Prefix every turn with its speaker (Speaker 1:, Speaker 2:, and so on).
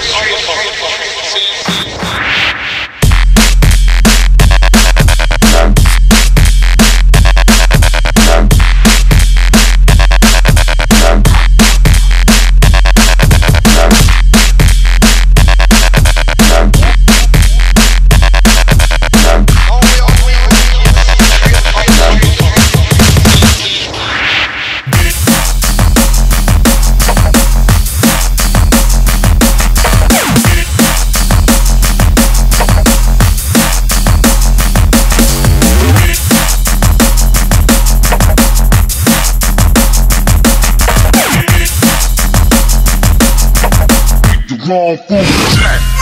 Speaker 1: Street. the wrong fool.